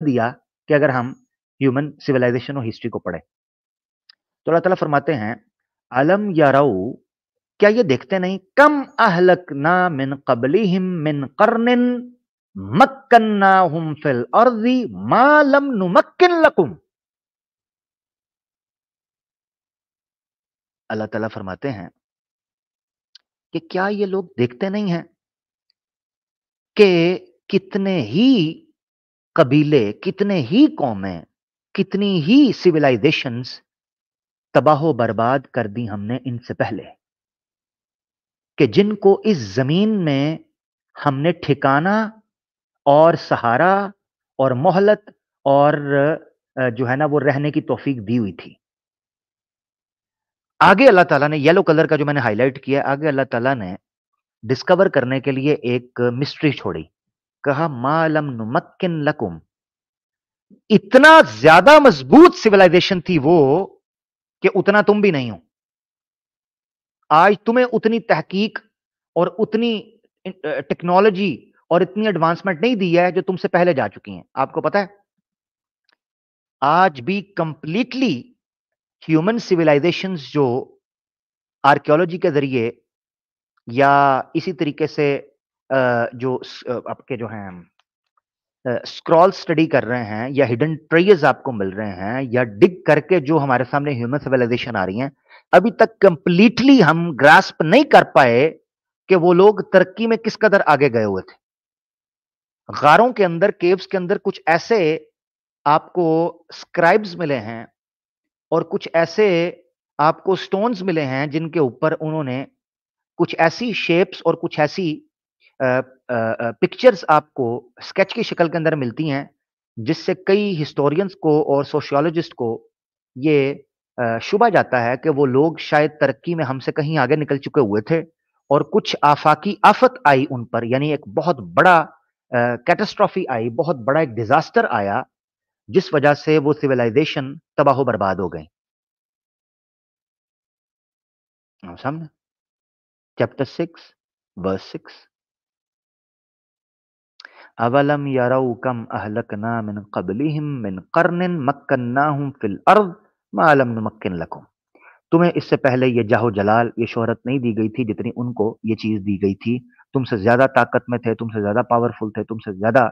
दिया कि अगर हम ह्यूमन सिविलाइजेशन और हिस्ट्री को पढ़े। तो अल्लाह ताला फरमाते हैं, अलम याराऊ, क्या ये देखते नहीं? कम अहलक ना मिन कबलिहिम मिन कर्निन मक्कन्नाहुम फिल अर्जी मा लम नुमक्किन लकुम। अल्लाह ताला फरमाते हैं कि क्या ये लोग देखते नहीं हैं कि कितने ही कबीले कितने ही कौमें कितनी ही सिविलाइजेशंस तबाह बर्बाद कर दी हमने इनसे पहले, कि जिनको इस ज़मीन में हमने ठिकाना और सहारा और मोहलत और जो है ना, वो रहने की तोफीक दी हुई थी। आगे अल्लाह ताला ने येलो कलर का जो मैंने हाईलाइट किया, आगे अल्लाह ताला ने डिस्कवर करने के लिए एक मिस्ट्री छोड़ी। कहा, मालम नुमक्किन लकुम। इतना ज़्यादा मज़बूत सिविलाइजेशन थी वो कि उतना तुम भी नहीं हो। आज तुम्हें उतनी तहकीक और उतनी टेक्नोलॉजी और इतनी एडवांसमेंट नहीं दी है जो तुमसे पहले जा चुकी हैं। आपको पता है? आज भी कंप्लीटली ह्यूमन सिविलाइजेशन जो आर्कियोलॉजी के ज़रिए या इसी तरीके से जो आपके जो हैं स्क्रॉल स्टडी कर रहे हैं या हिडन ट्रेज आपको मिल रहे हैं या डिग करके जो हमारे सामने ह्यूमन सिविलाइजेशन आ रही हैं, अभी तक कंप्लीटली हम ग्रास्प नहीं कर पाए कि वो लोग तरक्की में किस कदर आगे गए हुए थे। गारों के अंदर केव्स के अंदर कुछ ऐसे आपको स्क्राइब्स मिले हैं और कुछ ऐसे आपको स्टोन्स मिले हैं जिनके ऊपर उन्होंने कुछ ऐसी शेप्स और कुछ ऐसी पिक्चर्स आपको स्केच की शक्ल के अंदर मिलती हैं, जिससे कई हिस्टोरियंस को और सोशियोलॉजिस्ट को ये शुभा जाता है कि वो लोग शायद तरक्की में हमसे कहीं आगे निकल चुके हुए थे और कुछ आफाकी आफत आई उन पर, यानी एक बहुत बड़ा कैटेस्ट्रॉफी आई, बहुत बड़ा एक डिजास्टर आया, जिस वजह से वो सिविलाइजेशन तबाह बर्बाद हो गई। सामने चैप्टर सिक्स वर्स सिक्स अवलम यारऊ कम अहलकना मिन कबलिहिम मिन कर्निन मक्कन्नाहुम फिल अर्द मालम नमक्किन लकुम तुम्हें इससे पहले ये जाहो जलाल ये शोहरत नहीं दी गई थी जितनी उनको ये चीज़ दी गई थी तुमसे ज़्यादा ताकत में थे तुमसे ज़्यादा पावरफुल थे तुमसे ज़्यादा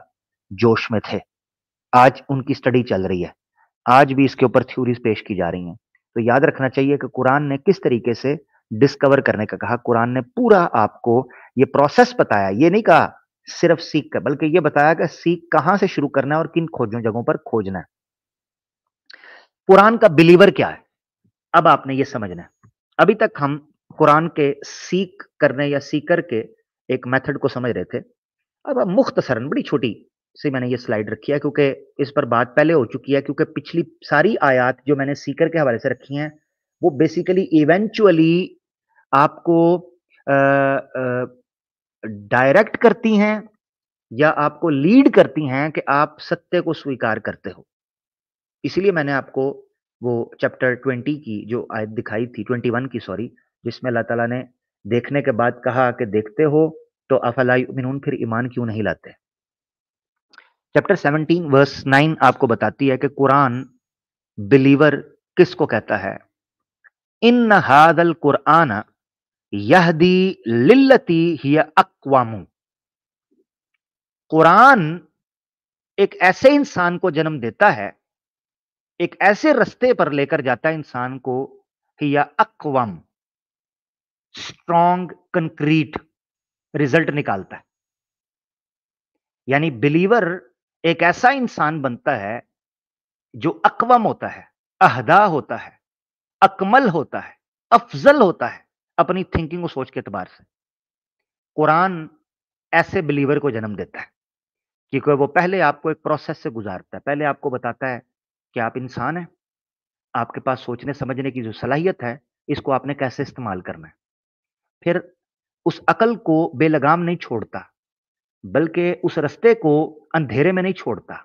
जोश में थे आज उनकी स्टडी चल रही है आज भी इसके ऊपर थ्योरीज पेश की जा रही हैं तो याद रखना चाहिए कि कुरान ने किस तरीके से डिस्कवर करने का कहा कुरान ने पूरा आपको ये प्रोसेस बताया ये नहीं कहा सिर्फ़ सीख का, बल्कि ये बताया कि सीख कहाँ से शुरू करना है और किन खोजों जगहों पर खोजना है। कुरान का बिलीवर क्या है? अब आपने ये समझना है। अभी तक हम कुरान के सीख करने या सीकर के एक मेथड को समझ रहे थे। अब मुख्तसरन, बड़ी छोटी से मैंने ये स्लाइड रखी है क्योंकि इस पर बात पहले हो चुकी है क्योंकि पिछली सारी आयात जो मैंने सीकर के हवाले से रखी हैं, वो बेसिकली इवेंचुअली आपको डायरेक्ट करती हैं या आपको लीड करती हैं कि आप सत्य को स्वीकार करते हो। इसलिए मैंने आपको वो चैप्टर ट्वेंटी की जो आयत दिखाई थी, ट्वेंटी वन की, सॉरी, जिसमें अल्लाह ताला ने देखने के बाद कहा कि देखते हो तो अफलाई फिर ईमान क्यों नहीं लाते? चैप्टर सेवनटीन, वर्स नाइन आपको बताती है कि कुरान बिलीवर किसको कहता है? इन हादल कुरान यहदी लिल्लती हिया अक्वामू। कुरान एक ऐसे इंसान को जन्म देता है, एक ऐसे रस्ते पर लेकर जाता है इंसान को या अक्वम। स्ट्रॉन्ग कंक्रीट रिज़ल्ट निकालता है। यानी बिलीवर एक ऐसा इंसान बनता है जो अकवम होता है, अहदा होता है, अकमल होता है, अफजल होता है। अपनी थिंकिंग को सोच के अतबार से। कुरान ऐसे बिलीवर को जन्म देता है क्योंकि वो पहले आपको एक प्रोसेस से गुजारता है, पहले आपको बताता है कि आप इंसान हैं, आपके पास सोचने समझने की जो सलाहियत है, इसको आपने कैसे इस्तेमाल करना है। फिर उस अकल को बेलगाम नहीं छोड़ता, बल्कि उस रस्ते को अंधेरे में नहीं छोड़ता,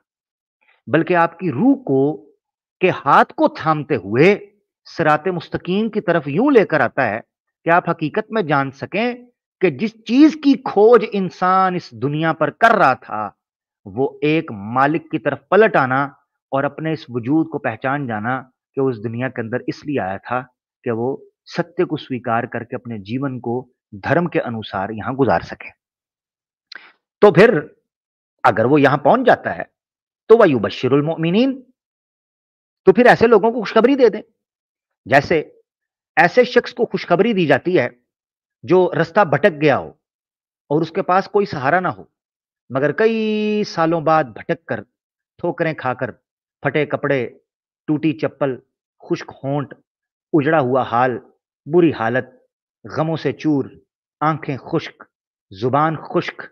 बल्कि आपकी रूह को, के हाथ को थामते हुए सरात मुस्तकीम की तरफ़ यूँ लेकर आता है कि आप हकीकत में जान सकें कि जिस चीज़ की खोज इंसान इस दुनिया पर कर रहा था, वो एक मालिक की तरफ़ पलट आना और अपने इस वजूद को पहचान जाना कि उस दुनिया के अंदर इसलिए आया था कि वो सत्य को स्वीकार करके अपने जीवन को धर्म के अनुसार यहाँ गुजार सके। तो फिर अगर वो यहाँ पहुँच जाता है तो वह युबशिरुल तो फिर ऐसे लोगों को खुशखबरी दे दें। जैसे ऐसे शख्स को खुशखबरी दी जाती है जो रास्ता भटक गया हो और उसके पास कोई सहारा ना हो, मगर कई सालों बाद भटक कर, ठोकरें खाकर, फटे कपड़े, टूटी चप्पल, खुश्क होंठ, उजड़ा हुआ हाल, बुरी हालत, गमों से चूर, आँखें खुश्क, ज़ुबान खुश्क,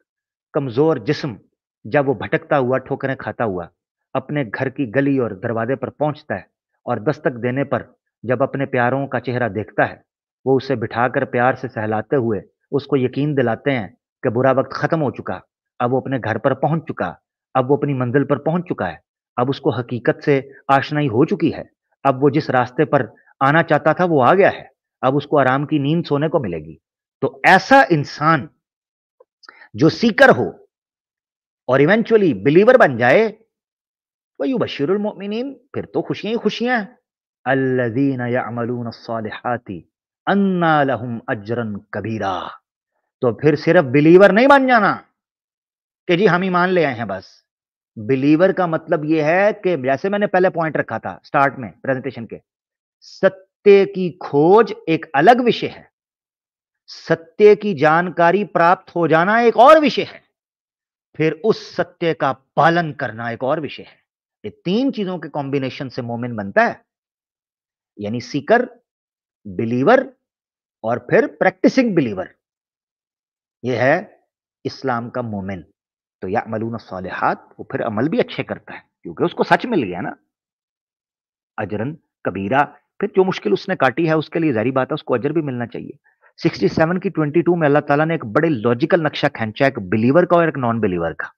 कमज़ोर जिस्म, जब वो भटकता हुआ, ठोकरें खाता हुआ, अपने घर की गली और दरवाजे पर पहुँचता है और दस्तक देने पर जब अपने प्यारों का चेहरा देखता है, वो उसे बिठाकर प्यार से सहलाते हुए उसको यकीन दिलाते हैं कि बुरा वक्त खत्म हो चुका। अब वो अपने घर पर पहुँच चुका। अब वो अपनी मंजिल पर पहुँच चुका है। अब उसको हकीकत से आशनाई हो चुकी है। अब वो जिस रास्ते पर आना चाहता था वो आ गया है। अब उसको आराम की नींद सोने को मिलेगी। तो ऐसा इंसान जो सीकर हो और इवेंचुअली बिलीवर बन जाए वही बशीरुल मोमिनीन, फिर तो खुशियाँ ही खुशियाँ अल्लजीन यामलून सालिहाती अन्ना लहुम अजरन कबीरा तो फिर सिर्फ़ बिलीवर नहीं बन जाना कि जी हम ही मान ले आए हैं बस। बिलीवर का मतलब यह है कि जैसे मैंने पहले पॉइंट रखा था स्टार्ट में प्रेजेंटेशन के, सत्य की खोज एक अलग विषय है। सत्य की जानकारी प्राप्त हो जाना एक और विषय है। फिर उस सत्य का पालन करना एक और विषय है। ये तीन चीज़ों के कॉम्बिनेशन से मोमिन बनता है। यानी सीकर, बिलीवर और फिर प्रैक्टिसिंग बिलीवर। यह है इस्लाम का मोमिन। तो या मलून सालिहात, वो फिर अमल भी अच्छे करता है, क्योंकि उसको सच मिल गया ना। अजरन, कबीरा, फिर जो मुश्किल उसने काटी है, उसके लिए जारी बात है, उसको अजर भी मिलना चाहिए। 67 की 22 में अल्लाह ताला ने एक बड़े लॉजिकल नक्शा खींचा, एक बिलीवर का और एक नॉन बिलीवर का।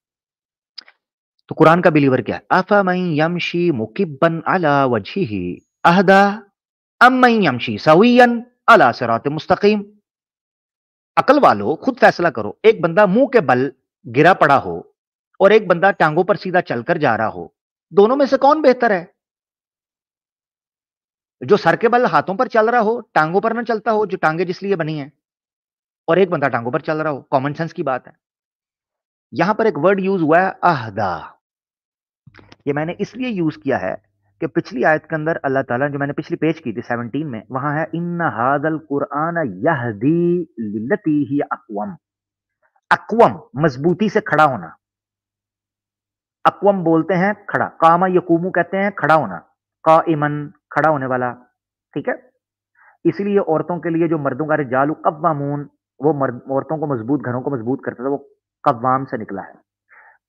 तो कुरान का बिलीवर क्या है? अफा मई यमशी मुकिबन अला वजही अहदा अम यमशी सवीयन अला सिरात मुस्तकीम अकल वालो खुद फैसला करो एक बंदा मुँह के बल गिरा पड़ा हो और एक बंदा टांगों पर सीधा चलकर जा रहा हो दोनों में से कौन बेहतर है जो सर के बल हाथों पर चल रहा हो टांगों पर ना चलता हो जो टांगे जिसलिए बनी है और एक बंदा टांगों पर चल रहा हो कॉमन सेंस की बात है यहाँ पर एक वर्ड यूज़ हुआ है अहदा ये मैंने इसलिए यूज़ किया है कि पिछली आयत के अंदर अल्लाह ताला जो मैंने पिछली पेज की थी 17 में, वहाँ है इन हादल कुरान यहदी ही अकवम। अकवम, मजबूती से खड़ा होना। अकवम बोलते हैं, खड़ा। कामा यकूमू कहते हैं, खड़ा होना। का इमन खड़ा होने वाला। ठीक है? इसलिए औरतों के लिए जो मर्दों का रिजालू, कव्वामून, वो मर्द, औरतों को मज़बूत, घरों को मज़बूत करता था, वो कव्वाम से निकला है।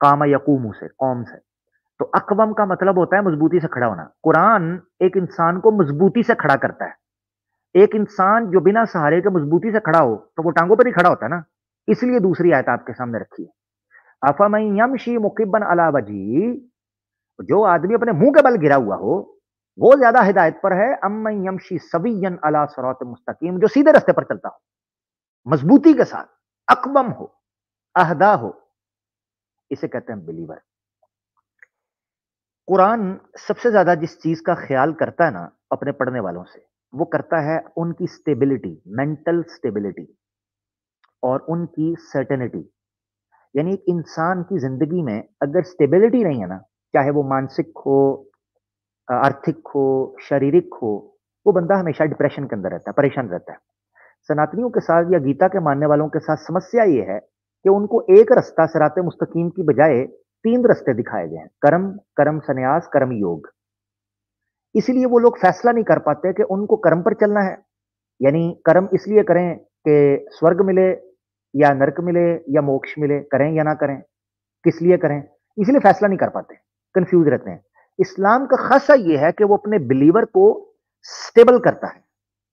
कामा यकूमू से, कौम से। तो अकवम का मतलब होता है मजबूती से खड़ा होना। कुरान एक इंसान को मजबूती से खड़ा करता है। एक इंसान जो बिना सहारे के मजबूती से खड़ा हो तो वो टांगों पर ही खड़ा होता है ना। इसलिए दूसरी आयत आपके सामने रखी है। अफमई यमशी मुकिबन अला वजी, जो आदमी अपने मुँह के बल गिरा हुआ हो, वो ज़्यादा हिदायत पर है। अम्मई यमशी सवीयन अला सरात मुस्तकीम, जो सीधे रस्ते पर चलता हो। मजबूती के साथ अकबम हो, अहदा हो, इसे कहते हैं बिलीवर कुरान सबसे ज़्यादा जिस चीज़ का ख्याल करता है ना अपने पढ़ने वालों से, वो करता है उनकी स्टेबिलिटी मेंटल स्टेबिलिटी और उनकी सर्टेनिटी यानी एक इंसान की ज़िंदगी में अगर स्टेबिलिटी नहीं है ना, चाहे वो मानसिक हो आर्थिक हो, शारीरिक हो, वो बंदा हमेशा डिप्रेशन के अंदर रहता है, परेशान रहता है। सनातनियों के साथ या गीता के मानने वालों के साथ समस्या ये है कि उनको एक रास्ता सरात मुस्तकीम की बजाय तीन रास्ते दिखाए गए हैं। कर्म कर्म संन्यास, कर्म योग। इसलिए वो लोग फैसला नहीं कर पाते कि उनको कर्म पर चलना है। यानी कर्म इसलिए करें कि स्वर्ग मिले या नरक मिले या मोक्ष मिले, करें या ना करें, किस लिए करें, इसलिए फैसला नहीं कर पाते कंफ्यूज रहते हैं। इस्लाम का खासा यह है कि वो अपने बिलीवर को स्टेबल करता है,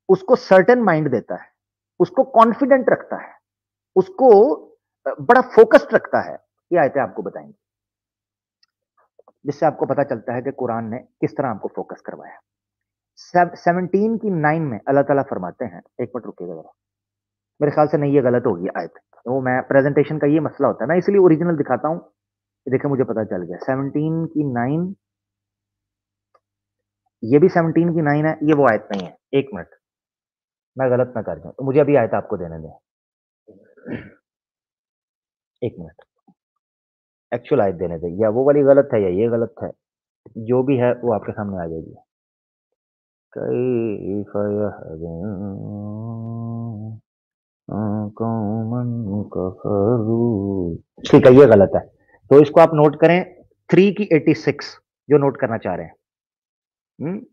उसको सर्टेन माइंड देता है, उसको कॉन्फिडेंट रखता है, उसको बड़ा फोकस्ड रखता है। ये आयतें आपको बताएँगे। जिससे आपको पता चलता है कि कुरान ने किस तरह आपको फोकस करवाया सेवनटीन की नाइन में अल्लाह ताला फरमाते हैं, एक मिनट रुकेगा जरा। मेरे ख्याल से नहीं, ये गलत होगी आयत। वो मैं प्रेजेंटेशन का ये मसला होता है मैं इसलिए ओरिजिनल दिखाता हूँ। देखिए मुझे पता चल गया। सेवनटीन की नाइन ये भी सेवनटीन की नाइन है, ये वो आयत नहीं है। एक मिनट। मैं गलत ना कर जाऊँ तो मुझे अभी आयत आपको देने दें। एक मिनट। एक्चुअल आयत देने दें या वो वाली गलत है या ये गलत है जो भी है वो आपके सामने आ जाएगी। कई ठीक है ये गलत है। तो इसको आप नोट करें थ्री की एटी सिक्स जो नोट करना चाह रहे हैं। हम्म?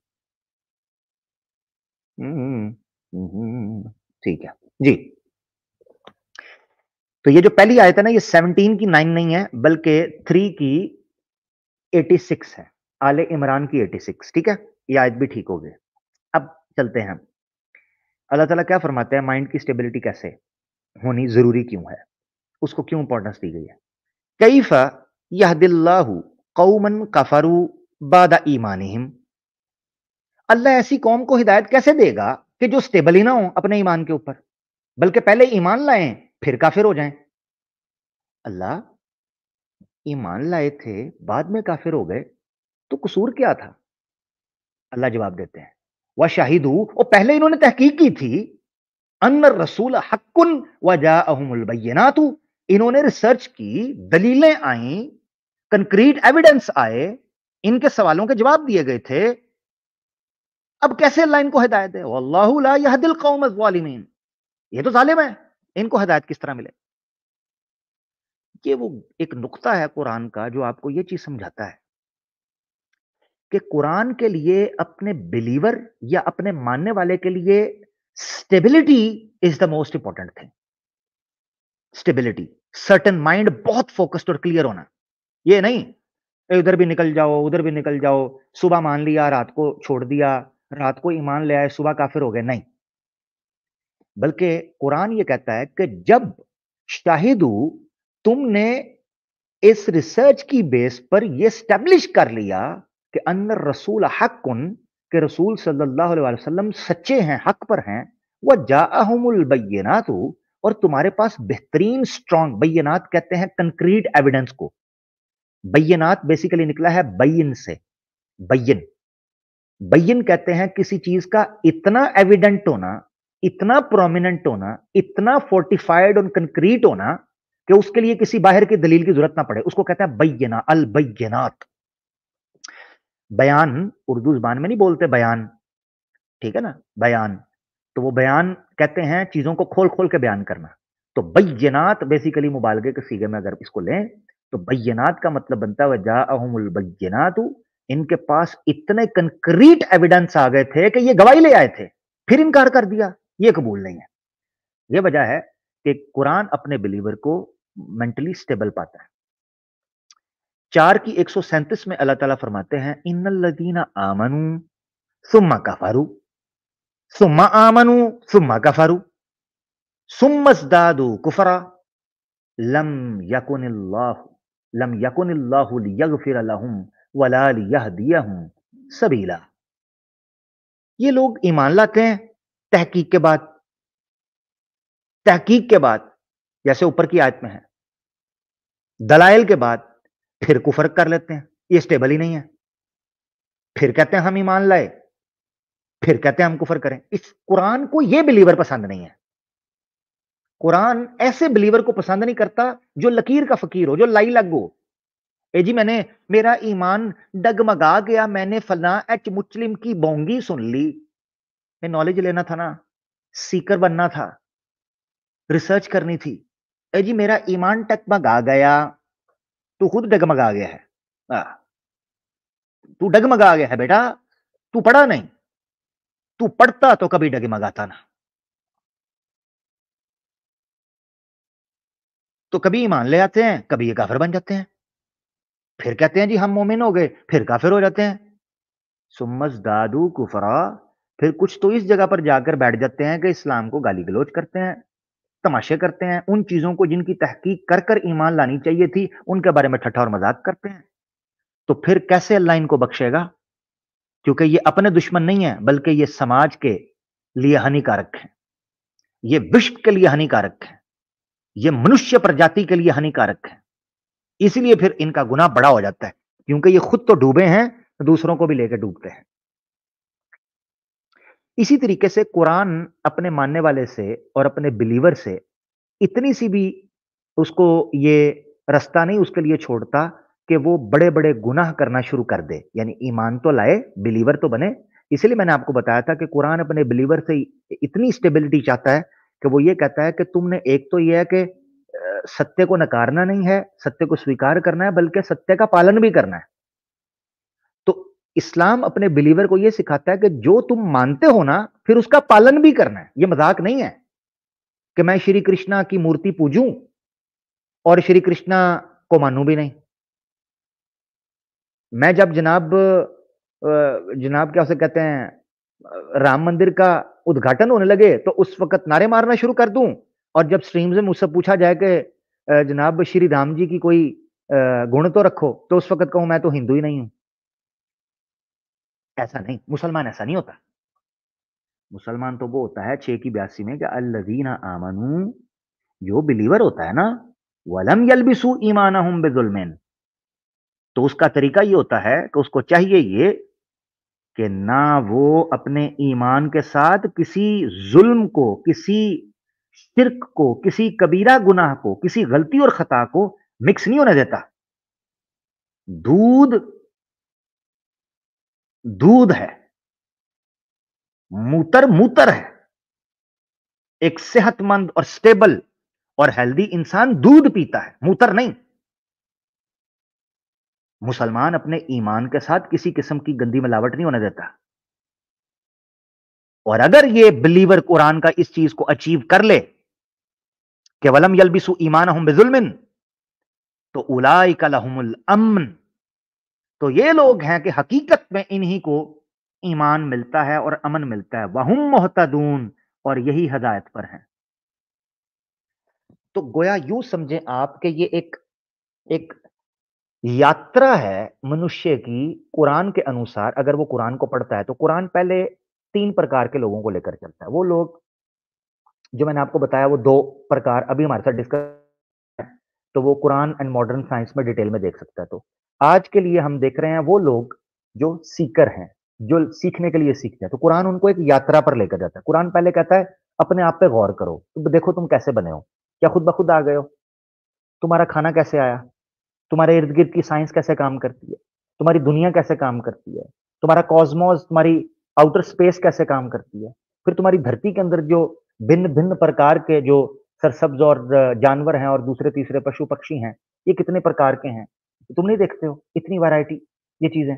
हम्म, हम्म, ठीक है। जी। तो ये जो पहली आयत है ना, ये 17 की नाइन नहीं है, बल्कि थ्री की 86 है। आले इमरान की 86 ठीक है? ये आयत भी ठीक हो गई। अब चलते हैं अल्लाह ताला क्या फरमाते हैं? माइंड की स्टेबिलिटी कैसे होनी ज़रूरी क्यों है? उसको क्यों इंपॉर्टेंस दी गई है? कई यहदिल्लाहु कौमन कफरू बादा ईमानिहिम। अल्लाह ऐसी कौम को हिदायत कैसे देगा कि जो स्टेबल ही ना हो अपने ईमान के ऊपर? बल्कि पहले ईमान लाएँ फिर काफिर हो जाएँ। अल्लाह, ईमान लाए थे, बाद में काफिर हो गए तो कसूर क्या था? अल्लाह जवाब देते हैं वह शाहिदू, और पहले इन्होंने तहकीक की थी अन रसूल हक्कुन वजाबैनातु इन्होंने रिसर्च की, दलीलें आई, कंक्रीट एविडेंस आए, इनके सवालों के जवाब दिए गए थे। अब कैसे अल्लाह इनको हिदायत है अल्लाह दिल कौम ये तो जालिम है। इनको हदायत किस तरह मिले? ये वो एक नुकता है कुरान का जो आपको ये चीज़ समझाता है कि कुरान के लिए अपने बिलीवर या अपने मानने वाले के लिए stability is the most important thing. Stability, certain mind बहुत फोकस्ड और क्लियर होना। ये नहीं इधर भी निकल जाओ, उधर भी निकल जाओ, सुबह मान लिया, रात को छोड़ दिया, रात को ईमान ले आए, सुबह काफिर हो गए। नहीं। बल्कि कुरान ये कहता है कि जब शाहिदू तुमने इस रिसर्च की बेस पर यह स्टैब्लिश कर लिया कि अन्नर रसूल हकुन के रसूल सल्लल्लाहु अलैहि वसल्लम सच्चे हैं, हक पर हैं वह जाअहुमुल बैनातु और तुम्हारे पास बेहतरीन स्ट्रॉन्ग बैनात कहते हैं कंक्रीट एविडेंस को। बैनात बेसिकली निकला है बैन से बैन बैन कहते हैं किसी चीज़ का इतना एविडेंट होना इतना प्रोमिनेंट होना, इतना फोर्टिफाइड और कंक्रीट होना, कि उसके लिए किसी बाहर की दलील की ज़रूरत ना पड़े। उसको कहते हैं बैना अल बैनात बयान उर्दू जबान में नहीं बोलते, बयान। ठीक है ना? बयान। तो वो बयान कहते हैं चीज़ों को खोल खोल के बयान करना। तो बैनात बेसिकली मुबालगे के सीगे में अगर इसको लें तो बैनात का मतलब बनता है जाहुल बैनात इनके पास इतने कंक्रीट एविडेंस आ गए थे कि ये गवाही ले आए थे। फिर इनकार कर दिया। ये कबूल नहीं है। ये वजह है कि कुरान अपने बिलीवर को मेंटली स्टेबल पाता है। चार की एक सौ सैंतीस में अल्लाह ताला फरमाते हैं इन लदीना आमनु सुम्मा कफारू, सुम्मा आमनु सुम्मा कफारू सुम्मसदादु कुफरा, लम यकुन लम यकुन वलाल यह सबीला। ये लोग ईमान लाते हैं तहकीक के बाद, तहकीक के बाद, जैसे ऊपर की आयत में है, दलाइल के बाद फिर कुफर कर लेते हैं, ये स्टेबल ही नहीं है। फिर कहते हैं हम ईमान लाए, फिर कहते हैं हम कुफर करें। इस कुरान को यह बिलीवर पसंद नहीं है। कुरान ऐसे बिलीवर को पसंद नहीं करता जो लकीर का फकीर हो, जो लाई लग हो। ए जी, मैंने, मेरा ईमान डगमगा गया, मैंने फला एच मुस्लिम की बोंगी सुन ली। मैं नॉलेज लेना था ना सीकर बनना था। रिसर्च करनी थी। ए जी, मेरा ईमान टकमगा गया। तू खुद डगमगा गया है। तू डगमगा गया है बेटा। तू पढ़ा नहीं। तू पढ़ता तो कभी डगमगाता ना। तो कभी ईमान ले आते हैं, कभी ये काफिर बन जाते हैं। फिर कहते हैं, जी, हम मोमिन हो गए। फिर काफिर हो जाते हैं। सुमस दादू कुफरा। फिर कुछ तो इस जगह पर जाकर बैठ जाते हैं कि इस्लाम को गाली गलोच करते हैं, तमाशे करते हैं, उन चीज़ों को जिनकी तहकीक कर कर ईमान लानी चाहिए थी, उनके बारे में ठट्ठा और मज़ाक करते हैं। तो फिर कैसे अल्लाह इनको बख्शेगा? क्योंकि ये अपने दुश्मन नहीं है, बल्कि ये समाज के लिए हानिकारक है। ये विश्व के लिए हानिकारक है। ये मनुष्य प्रजाति के लिए हानिकारक है। इसलिए फिर इनका गुना बड़ा हो जाता है, क्योंकि ये खुद तो डूबे हैं, दूसरों को भी लेकर डूबते हैं। इसी तरीके से कुरान अपने मानने वाले से और अपने बिलीवर से इतनी सी भी उसको ये रास्ता नहीं उसके लिए छोड़ता कि वो बड़े बड़े गुनाह करना शुरू कर दे। यानी ईमान तो लाए, बिलीवर तो बने। इसलिए मैंने आपको बताया था कि कुरान अपने बिलीवर से इतनी स्टेबिलिटी चाहता है कि वो ये कहता है कि तुमने एक तो ये है कि सत्य को नकारना नहीं है, सत्य को स्वीकार करना है, बल्कि सत्य का पालन भी करना है। इस्लाम अपने बिलीवर को यह सिखाता है कि जो तुम मानते हो ना, फिर उसका पालन भी करना है। यह मज़ाक नहीं है कि मैं श्री कृष्णा की मूर्ति पूजूं और श्री कृष्णा को मानूं भी नहीं। मैं जब जनाब जनाब क्या उसे कहते हैं राम मंदिर का उद्घाटन होने लगे तो उस वक्त नारे मारना शुरू कर दूँ और जब स्ट्रीम से मुझसे पूछा जाए कि जनाब श्री राम जी की कोई गुण तो रखो तो उस वक्त कहूँ, मैं तो हिंदू ही नहीं हूँ। ऐसा नहीं, मुसलमान ऐसा नहीं होता। मुसलमान तो वो होता है छह की बयासी में कि अल्लजीना आमनू, जो बिलीवर होता है ना, वलम यलबिसु ईमान हम बेजुलमैन। तो उसका तरीका ये होता है कि उसको चाहिए ये कि ना वो अपने ईमान के साथ किसी जुल्म को, किसी शिरक को, किसी कबीरा गुनाह को, किसी गलती और खता को मिक्स नहीं होने देता। दूध दूध है, मूतर मूतर है, एक सेहतमंद और स्टेबल और हेल्दी इंसान दूध पीता है, मूतर नहीं। मुसलमान अपने ईमान के साथ किसी किस्म की गंदी मिलावट नहीं होने देता। और अगर ये बिलीवर कुरान का इस चीज़ को अचीव कर ले कि वलम यलबिसु ईमान हम बेजुलमिन तो उलाई का लहमुल अमन। तो ये लोग हैं कि हकीकत में इन्हीं को ईमान मिलता है और अमन मिलता है। वहुम मोहतदून और यही हदायत पर हैं। तो गोया यूँ समझें आप कि ये एक एक यात्रा है मनुष्य की कुरान के अनुसार। अगर वो कुरान को पढ़ता है तो कुरान पहले तीन प्रकार के लोगों को लेकर चलता है। वो लोग, जो मैंने आपको बताया वो दो प्रकार, अभी हमारे साथ डिस्कस तो वो कुरान एंड मॉडर्न साइंस में डिटेल में देख सकता है तो। आज के लिए हम देख रहे हैं वो लोग जो सीकर हैं, जो सीखने के लिए सीखते हैं। तो कुरान उनको एक यात्रा पर लेकर जाता है। कुरान पहले कहता है, अपने आप पे गौर करो। तो देखो तुम कैसे बने हो। क्या खुद ब खुद आ गए हो? तुम्हारा खाना कैसे आया? तुम्हारे इर्द गिर्द की साइंस कैसे काम करती है? तुम्हारी दुनिया कैसे काम करती है? तुम्हारा कॉस्मोस, तुम्हारी आउटर स्पेस कैसे काम करती है? फिर तुम्हारी धरती के अंदर जो भिन्न भिन्न प्रकार के जो सरसब्ज और जानवर हैं और दूसरे तीसरे पशु पक्षी हैं, ये कितने प्रकार के हैं? तुम नहीं देखते हो? इतनी वैरायटी ये चीज़ें।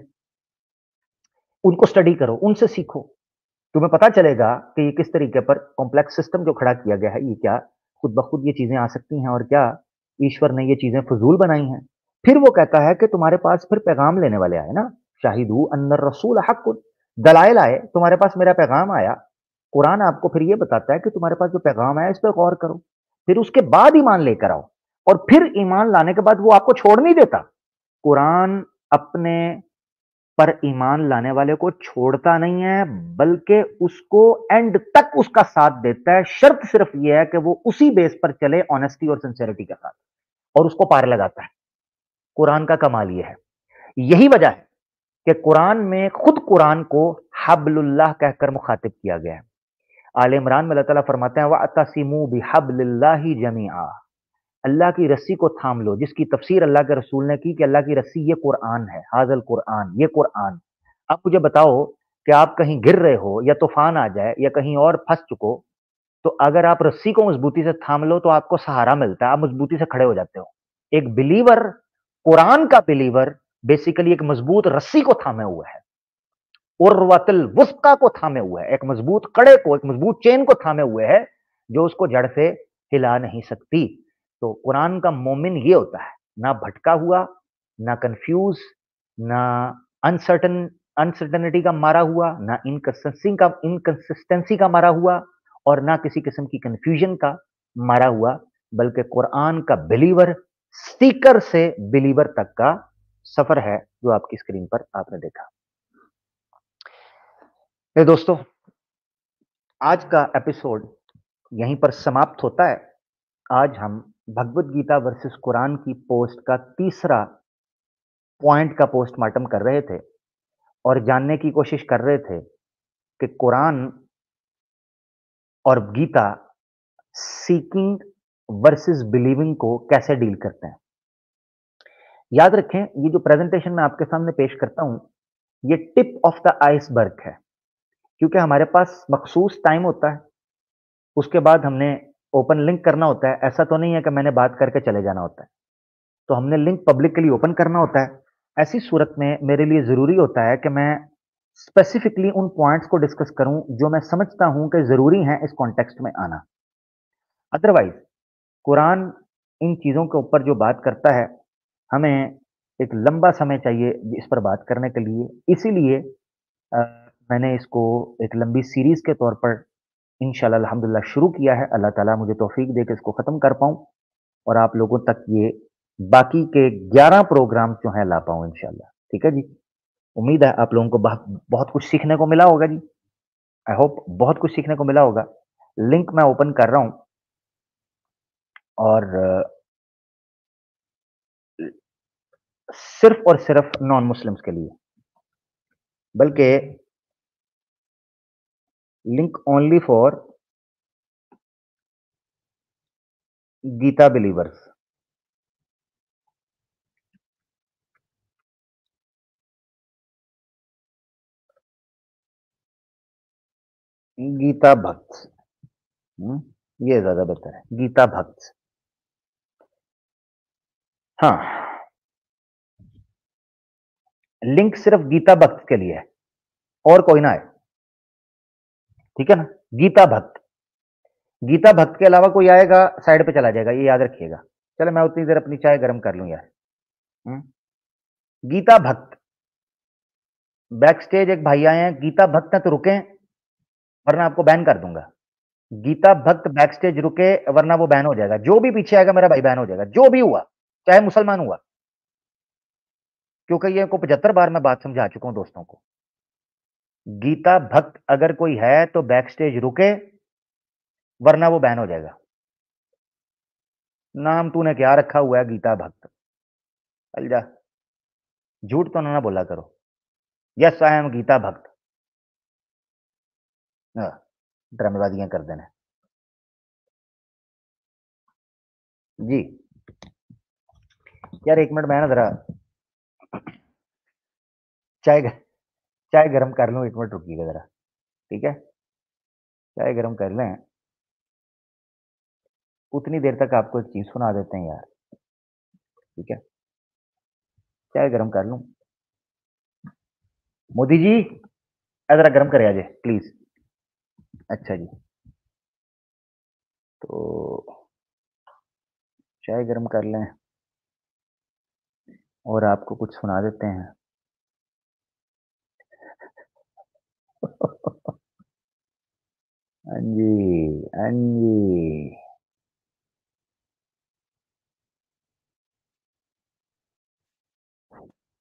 उनको स्टडी करो, उनसे सीखो। तुम्हें पता चलेगा कि ये किस तरीके पर कॉम्प्लेक्स सिस्टम जो खड़ा किया गया है, ये क्या खुद ब खुद ये चीज़ें आ सकती हैं और क्या ईश्वर ने ये चीज़ें फजूल बनाई हैं। फिर वो कहता है कि तुम्हारे पास फिर पैगाम लेने वाले आए ना। शाहिदू अंदर रसूल हक दलाइल आए, तुम्हारे पास मेरा पैगाम आया। कुरान आपको फिर ये बताता है कि तुम्हारे पास जो पैगाम आया, इस पर गौर करो। फिर उसके बाद ईमान लेकर आओ। और फिर ईमान लाने के बाद वो आपको छोड़ नहीं देता। कुरान अपने पर ईमान लाने वाले को छोड़ता नहीं है, बल्कि उसको एंड तक उसका साथ देता है। शर्त सिर्फ़ यह है कि वो उसी बेस पर चले ऑनेस्टी और सिंसेरिटी के साथ और उसको पार लगाता है। कुरान का कमाल यह है। यही वजह है कि कुरान में, खुद कुरान को हबलुल्लाह कहकर मुखातिब किया गया है। आल इमरान में अल्लाह फरमाते हैं वातसीमू बिहबल्लाही जमीआ। अल्लाह की रस्सी को थाम लो, जिसकी तफसीर अल्लाह के रसूल ने की कि अल्लाह की रस्सी ये कुरान है, हाजल कुरान, ये कुरान। अब मुझे बताओ कि आप कहीं गिर रहे हो या तूफ़ान आ जाए या कहीं और फंस चुको तो अगर आप रस्सी को मजबूती से थाम लो तो आपको सहारा मिलता है, आप मजबूती से खड़े हो जाते हो। एक बिलीवर, कुरान का बिलीवर, बेसिकली एक मज़बूत रस्सी को थामे हुआ है। उर्वतल वुस्का को थामे हुए है, एक मज़बूत कड़े को, एक मज़बूत चेन को थामे हुए है, जो उसको जड़ से हिला नहीं सकती। तो कुरान का मोमिन ये होता है, ना भटका हुआ, ना कंफ्यूज ना अनसर्टन अनसर्टनिटी का मारा हुआ, ना इनकन्सिस्टेंसी का इनकन्सिस्टेंसी का मारा हुआ और ना किसी किस्म की कंफ्यूजन का मारा हुआ, बल्कि कुरान का बिलीवर स्टीकर से बिलीवर तक का सफ़र है जो आपकी स्क्रीन पर आपने देखा। ए दोस्तों, आज का एपिसोड यहीं पर समाप्त होता है। आज हम भगवत गीता वर्सेस कुरान की पोस्ट का तीसरा पॉइंट का पोस्टमार्टम कर रहे थे और जानने की कोशिश कर रहे थे कि कुरान और गीता सीकिंग वर्सेस बिलीविंग को कैसे डील करते हैं। याद रखें, ये जो प्रेजेंटेशन मैं आपके सामने पेश करता हूँ, ये टिप ऑफ़ द आइसबर्ग है, क्योंकि हमारे पास मखसूस टाइम होता है, उसके बाद हमने ओपन लिंक करना होता है, ऐसा तो नहीं है कि मैंने बात करके चले जाना होता है। तो हमने लिंक पब्लिकली ओपन करना होता है। ऐसी सूरत में मेरे लिए ज़रूरी होता है कि मैं स्पेसिफिकली उन पॉइंट्स को डिस्कस करूँ जो मैं समझता हूँ कि ज़रूरी हैं इस कॉन्टेक्स्ट में आना। अदरवाइज़ कुरान इन चीज़ों के ऊपर जो बात करता है, हमें एक लंबा समय चाहिए इस पर बात करने के लिए। इसीलिए मैंने इसको एक लंबी सीरीज़ के तौर पर इन अल्हम्दुलिल्लाह, शुरू किया है। अल्लाह ताला मुझे तौफीक दे के इसको ख़त्म कर पाऊँ और आप लोगों तक ये बाकी के 11 प्रोग्राम जो हैं ला पाऊँ इन ठीक है जी? उम्मीद है आप लोगों को बहुत बहुत कुछ सीखने को मिला होगा जी। आई होप बहुत कुछ सीखने को मिला होगा। लिंक मैं ओपन कर रहा हूँ और, सिर्फ़ और सिर्फ़ नॉन मुस्लिम्स के लिए। बल्कि link only for Gita believers. Gita भक्त ये ज़्यादा बेहतर है। गीता भक्त हाँ। लिंक सिर्फ़ गीता भक्त के लिए है। और कोई ना है। ठीक है ना? गीता भक्त। गीता भक्त के अलावा कोई आएगा, साइड पे चला जाएगा, ये याद रखिएगा। चलो मैं उतनी देर अपनी चाय गर्म कर लूँ यार। हम्म? गीता भक्त। बैक स्टेज एक भाई आए हैं, गीता भक्त है तो रुके, वरना आपको बैन कर दूँगा। गीता भक्त बैक स्टेज रुके, वरना वो बैन हो जाएगा। जो भी पीछे आएगा, मेरा भाई बैन हो जाएगा। जो भी हुआ, चाहे मुसलमान हुआ। क्योंकि ये को पचहत्तर बार मैं बात समझा चुका हूँ दोस्तों को। गीता भक्त अगर कोई है तो बैक स्टेज रुके, वरना वो बैन हो जाएगा। नाम तूने क्या रखा हुआ है, गीता भक्त? चल जा। झूठ तो ना बोला करो। यस आई एम गीता भक्त। ड्रामेबाजियाँ कर देना। जी। यार एक मिनट मैं ना जरा चाय चाय गर्म कर लूँ, एक मिनट रुकिएगा ज़रा। ठीक है? चाय गर्म कर लें। उतनी देर तक आपको एक चीज़ सुना देते हैं यार। ठीक है? चाय गर्म कर लूँ। मोदी जी ज़रा गर्म करे आजे, प्लीज़। अच्छा जी। तो चाय गर्म कर लें। और आपको कुछ सुना देते हैं। हाँ जी, हाँ जी।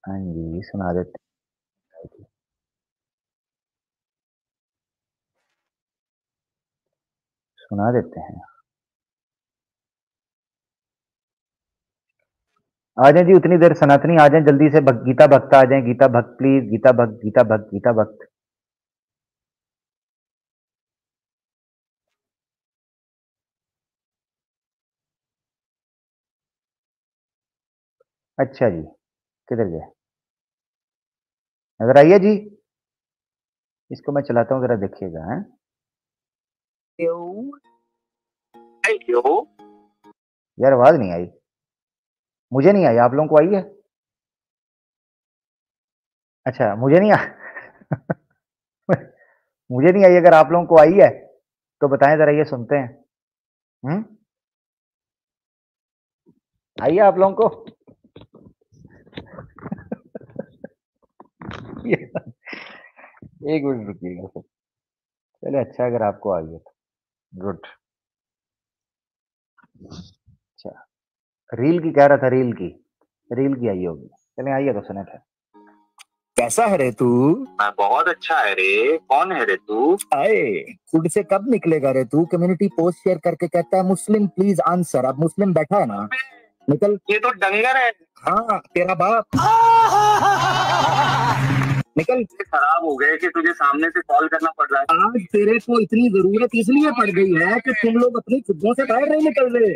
हाँ जी, सुना देते सुना देते हैं। आ जाए जी उतनी देर सनातनी आ जाए जल्दी से गीता भक्त आ जाए गीता भक्त प्लीज़ गीता भक्त गीता भक्त गीता भक्त अच्छा जी किधर गए? नज़र आइए जी। इसको मैं चलाता हूँ जरा देखिएगा हैं? यार आवाज़ नहीं आई। मुझे नहीं आई आप लोगों को आई है? अच्छा मुझे नहीं आ मुझे नहीं आई अगर आप लोगों को आई है तो बताएँ जरा ये सुनते हैं। हम्म? आइए आप लोगों को? एक मिनट रुकिएगा सर। चले अच्छा अगर आपको आ गया तो गुड अच्छा। रील की कह रहा था रील की। रील की आई होगी। चले आइए तो सुने थे कैसा है रे तू? मैं बहुत अच्छा है रे। कौन है रे तू? आए खुद से कब निकलेगा रे तू? कम्युनिटी पोस्ट शेयर करके कहता है मुस्लिम प्लीज़ आंसर अब मुस्लिम बैठा है ना? निकल। ये तो डंगर है। हाँ तेरा बाप। निकल खराब हो गए कि तुझे सामने से कॉल करना पड़ रहा है। आज तेरे को इतनी ज़रूरत इसलिए पड़ गई है कि तुम लोग अपनी खुदों से बाहर नहीं निकल रहे।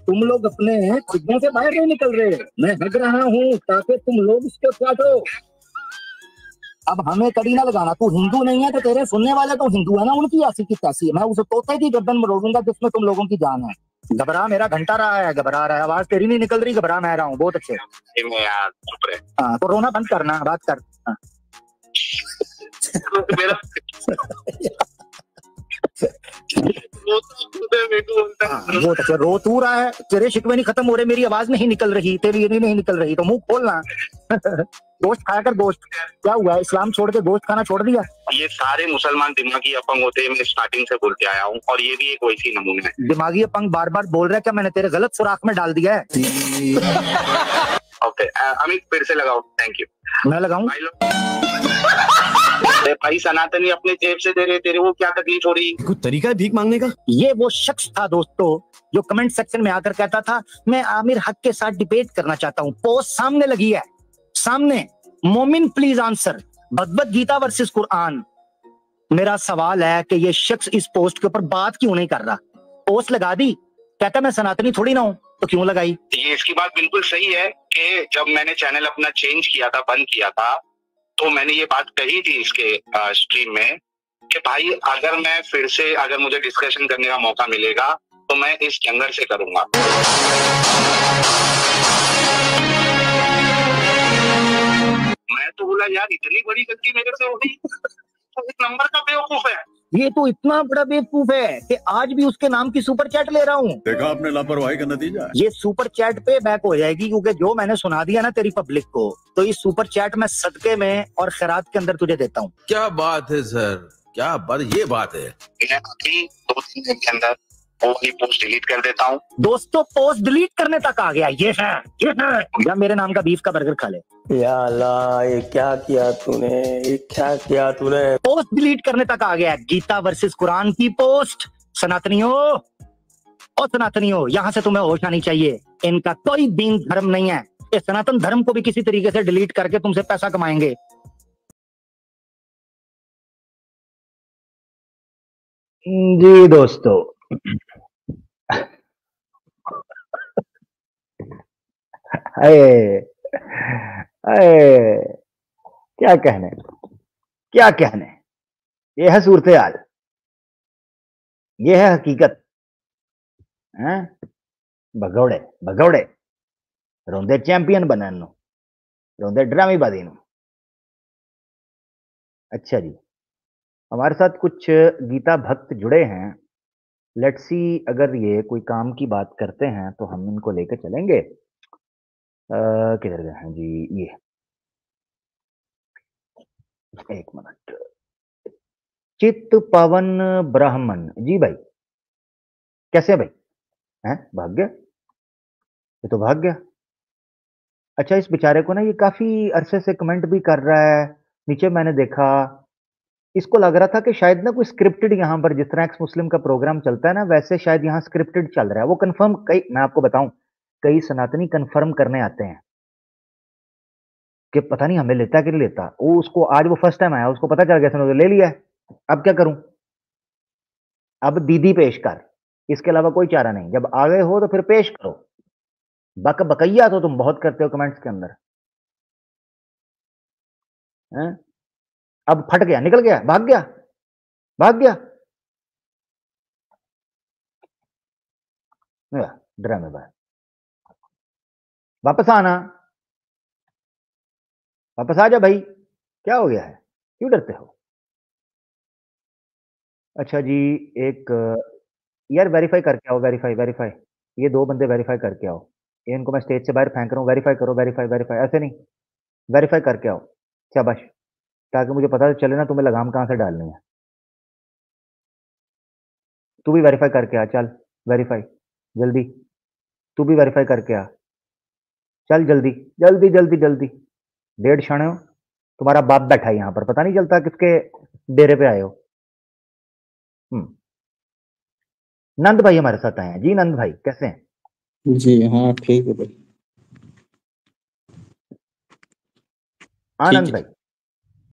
तुम लोग अपने खुदों से बाहर नहीं निकल रहे। मैं हग रहा हूँ ताकि तुम लोग इसको काटो अब हमें कड़ी ना लगाना। तू हिंदू नहीं है तो तेरे सुनने वाले तो हिंदू है ना उनकी ऐसी की तैसी है। मैं उस तोते की गर्दन मरोड़ूँगा जिसमें तुम लोगों की जान है। घबरा मेरा घंटा रहा है घबरा रहा है। आवाज़ तेरी नहीं निकल रही घबरा मैं रहा हूँ बहुत अच्छे। ये मैं यार चुप रहे। हाँ तो रोना बंद करना बात कर। हाँ। मेरा वो तो रो तू रहा है तेरे शिकवे नहीं खत्म हो रहे मेरी आवाज़ नहीं निकल रही तेरी ये नहीं निकल रही तो मुँह खोलना गोश्त खाया कर गोश्त क्या हुआ इस्लाम छोड़ के गोश्त खाना छोड़ दिया ये सारे मुसलमान दिमागी अपंग होते हैं मैं स्टार्टिंग से बोलते आया हूँ और ये भी एक वैसी नमूने है। दिमागी अपंग बार बार बोल रहा है क्या मैंने तेरे गलत सुराख में डाल दिया है? ओके अमित फिर से लगाओ थैंक यू मैं लगाऊँ? भाई अरे भाई सनातनी अपने जेब से दे रहे तेरे को क्या तकलीफ़ हो रही? कुछ तरीका है भीख मांगने का? ये वो शख्स था दोस्तों जो कमेंट सेक्शन में आकर कहता था मैं आमिर हक के साथ डिबेट करना चाहता हूँ। पोस्ट सामने लगी है। सामने मोमिन please answer Bhagavad Gita versus Quran. मेरा सवाल है कि ये शख्स इस पोस्ट के ऊपर बात क्यों नहीं कर रहा? पोस्ट लगा दी? कहता मैं सनातनी थोड़ी ना हूँ तो क्यों लगाई? ये इसकी बात बिल्कुल सही है कि जब मैंने चैनल अपना चेंज किया था बंद किया था तो मैंने ये बात कही थी इसके स्ट्रीम में कि भाई, अगर मैं फिर से, अगर मुझे डिस्कशन करने का मौका मिलेगा तो मैं इस जंगल से करूँगा। मैं तो बोला, यार, इतनी बड़ी गलती मेरे से हो गई। तो एक नंबर का बेवकूफ़ है। ये तो इतना बड़ा बेवकूफ़ है कि आज भी उसके नाम की सुपर चैट ले रहा हूँ। देखा आपने लापरवाही का नतीजा? ये सुपर चैट पे बैक हो जाएगी क्योंकि जो मैंने सुना दिया ना तेरी पब्लिक को तो इस सुपर चैट में सदके में और खैरात के अंदर तुझे देता हूँ। क्या बात है सर क्या बात ये बात है। अभी दो तीन दिन के अंदर वो वाली पोस्ट डिलीट कर देता हूँ। दोस्तों पोस्ट डिलीट करने तक आ गया। ये है ये है। या मेरे नाम का बीफ का बर्गर खा ले। या अल्लाह ये क्या किया तूने? ये क्या किया तूने? पोस्ट डिलीट करने तक आ गया। गीता वर्सेस कुरान की पोस्ट सनातनियों और सनातनियों यहाँ से तुम्हें होश आनी चाहिए। इनका कोई दीन धर्म नहीं है। ये सनातन धर्म को भी किसी तरीके से डिलीट करके तुमसे पैसा कमाएँगे। जी दोस्तों अरे अरे, क्या कहने? क्या कहने? ये है सूरत हाल ये है हकीकत। हैं? भगौड़े भगौड़े। रोंदे चैंपियन बनन नु, रोंदे ड्रामेबाजी अच्छा जी। हमारे साथ कुछ गीता भक्त जुड़े हैं। लेट्स सी अगर ये कोई काम की बात करते हैं तो हम इनको लेकर चलेंगे। किधर गए हैं? जी, ये। एक मिनट। चित्त पवन ब्राह्मण। जी भाई। कैसे भाई? हैं? भाग गया ये तो भाग गया अच्छा इस बेचारे को ना ये काफ़ी अरसे से कमेंट भी कर रहा है। नीचे मैंने देखा इसको लग रहा था कि शायद ना कोई स्क्रिप्टेड यहाँ पर जिस तरह एक्स मुस्लिम का प्रोग्राम चलता है ना, वैसे शायद यहाँ स्क्रिप्टेड चल रहा है। वो कंफर्म कई, मैं आपको बताऊँ, कई सनातनी कंफर्म करने आते हैं। कि पता नहीं हमें लेता कि नहीं लेता। वो उसको आज वो फ़र्स्ट टाइम आया, उसको पता चल गया ले लिया है। अब क्या करूँ? अब दीदी पेश कर। इसके अलावा कोई चारा नहीं। जब आ गए हो तो फिर पेश करो। बक बकैया तो तुम बहुत करते हो कमेंट्स के अंदर। हैं? अब फट गया, निकल गया, भाग गया भाग गया। ड्रामे बाहर। वापस आना। वापस आ जा भाई। क्या हो गया है? क्यों डरते हो? अच्छा जी, एक, यार वेरीफाई करके आओ वेरीफाई वेरीफाई ये दो बंदे वेरीफाई करके आओ। ये इनको मैं स्टेज से बाहर फेंक रहा हूँ। वेरीफाई करो वेरीफाई वेरीफाई ऐसे नहीं। वेरीफाई करके आओ। शाबाश। ताकि मुझे पता चले ना तुम्हें लगाम कहाँ से डालनी है। तू भी वेरीफाई करके आ चल वेरीफाई जल्दी। तू भी वेरीफाई करके आ। चल जल्दी जल्दी जल्दी जल्दी। डेढ़ क्षण हो तुम्हारा बाप बैठा है यहाँ पर पता नहीं चलता किसके डेरे पे आए हो। हम्म। नंद भाई हमारे साथ आए हैं। जी नंद भाई कैसे हैं? जी हाँ ठीक है भाई। ठीक भाई।